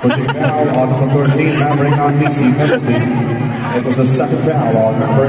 Pushing foul on number 13, Maverick on DC penalty. It was the second foul on number